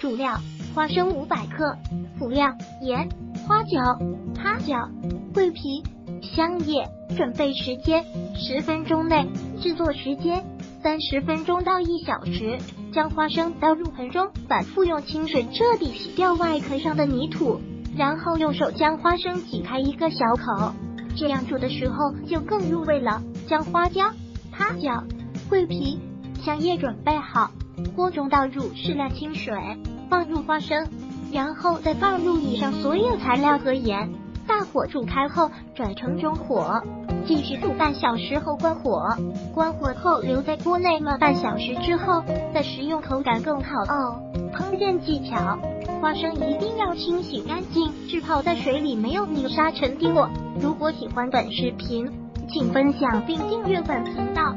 主料：花生五百克，辅料：盐、花椒、八角、桂皮、香叶。准备时间：十分钟内。制作时间：三十分钟到一小时。将花生倒入盆中，反复用清水彻底洗掉外壳上的泥土，然后用手将花生挤开一个小口，这样煮的时候就更入味了。将花椒、八角、桂皮、香叶准备好，锅中倒入适量清水，放入花生，然后再放入以上所有材料和盐，大火煮开后转成中火。继续煮半小时后关火，关火后留在锅内焖半小时之后再食用，口感更好哦。烹饪技巧：花生一定要清洗干净，浸泡在水里没有泥沙沉淀过。如果喜欢本视频，请分享并订阅本频道。